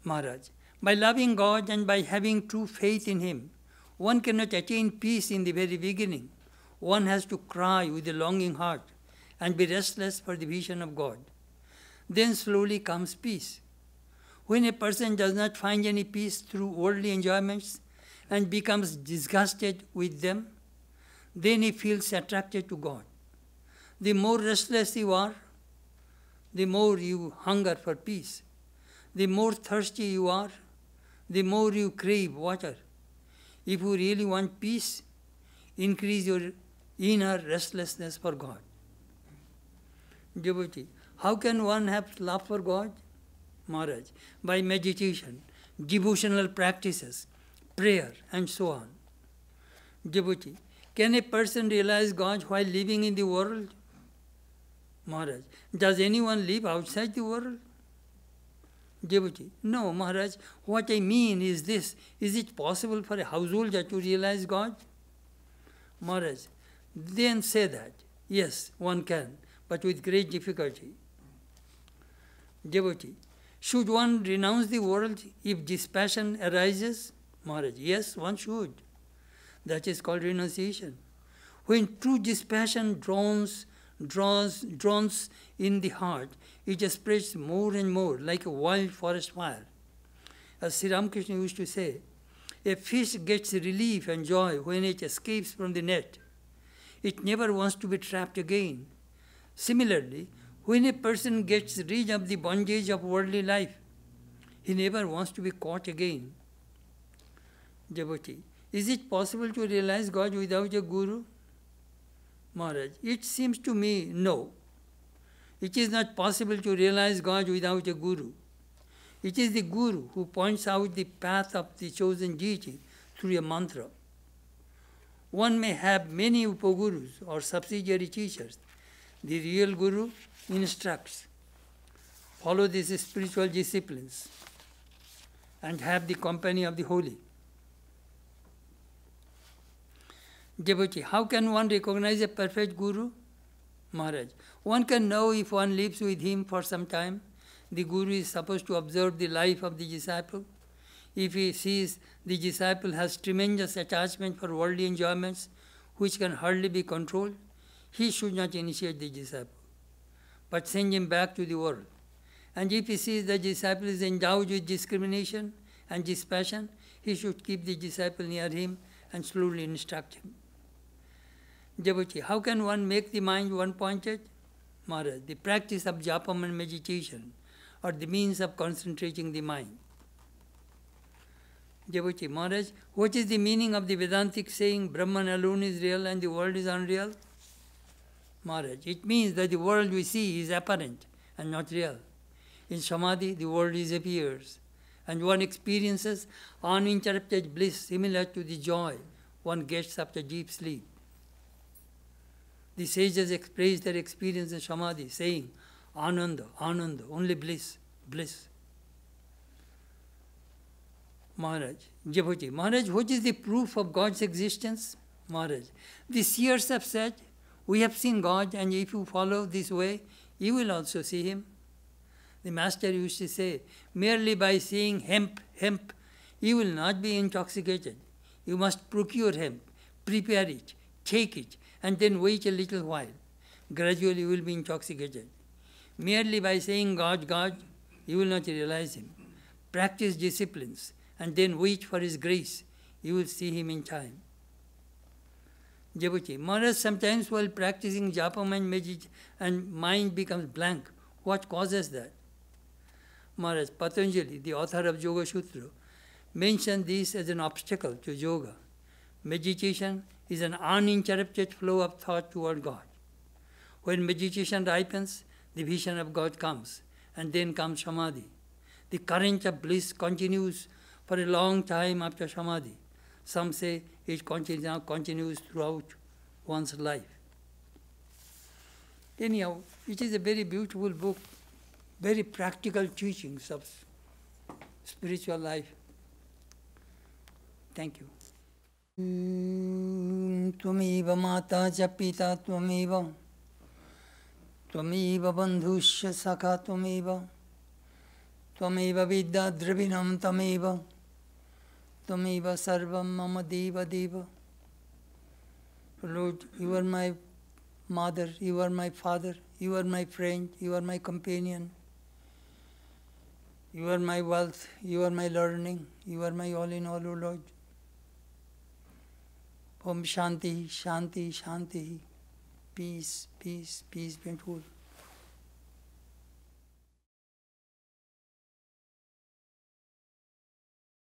Maharaj, by loving God and by having true faith in Him, one cannot attain peace in the very beginning. One has to cry with a longing heart and be restless for the vision of God. Then slowly comes peace. When a person does not find any peace through worldly enjoyments and becomes disgusted with them, then he feels attracted to God. The more restless you are, the more you hunger for peace. The more thirsty you are, the more you crave water. If you really want peace, increase your inner restlessness for God. Devotee, how can one have love for God? Maharaj, by meditation, devotional practices, prayer, and so on. Devotee, can a person realize God while living in the world? Maharaj, does anyone live outside the world? Devotee, no, Maharaj, what I mean is this is it possible for a householder to realize God? Maharaj, then say that, yes, one can, but with great difficulty. Devotee, should one renounce the world if dispassion arises? Maharaj, yes, one should. That is called renunciation. When true dispassion draws, draws, draws in the heart, it spreads more and more like a wild forest fire. As Sri Ramakrishna used to say, a fish gets relief and joy when it escapes from the net. It never wants to be trapped again. Similarly, when a person gets rid of the bondage of worldly life, he never wants to be caught again. Devotee, is it possible to realize God without a guru? Maharaj, it seems to me no. It is not possible to realize God without a guru. It is the guru who points out the path of the chosen deity through a mantra. One may have many upagurus or subsidiary teachers. The real guru instructs. Follow these spiritual disciplines and have the company of the holy. Devotee, how can one recognize a perfect guru? Maharaj, one can know if one lives with him for some time. The guru is supposed to observe the life of the disciple. If he sees the disciple has tremendous attachment for worldly enjoyments, which can hardly be controlled, he should not initiate the disciple, but send him back to the world. And if he sees the disciple is endowed with discrimination and dispassion, he should keep the disciple near him and slowly instruct him. Devotee, how can one make the mind one pointed? Maharaj, the practice of japam and meditation are the means of concentrating the mind. Devotee, Maharaj, what is the meaning of the Vedantic saying Brahman alone is real and the world is unreal? Maharaj, it means that the world we see is apparent and not real. In Samadhi, the world disappears, and one experiences uninterrupted bliss similar to the joy one gets after deep sleep. The sages express their experience in Samadhi, saying, Ananda, Ananda, only bliss, bliss. Maharaj, Jabhuti, Maharaj, what is the proof of God's existence? Maharaj, the seers have said, We have seen God, and if you follow this way, you will also see Him. The Master used to say, merely by seeing hemp, hemp, you will not be intoxicated. You must procure hemp, prepare it, take it, and then wait a little while. Gradually you will be intoxicated. Merely by saying God, God, you will not realize Him. Practice disciplines and then wait for His grace. You will see Him in time. Jabuti, Maharaj sometimes while practicing japa and medit and mind becomes blank. What causes that? Maharaj Patanjali, the author of Yoga Sutra, mentioned this as an obstacle to yoga. Meditation is an uninterrupted flow of thought toward God. When meditation ripens, the vision of God comes, and then comes samadhi. The current of bliss continues for a long time after samadhi. Some say it continues, continues throughout one's life. Anyhow, it is a very beautiful book, very practical teachings of spiritual life. Thank you. त्वमेव माता च पिता बंधुश सखा त्वमेव त्वमेव विद्या द्रविणं तमेव त्वमेव सर्वं मम देव देव lord you are my mother you are my father you are my friend you are my companion you are my wealth you are my learning you are my all in all lord Om Shanti, Shanti, Shanti. Peace, peace, peace be full.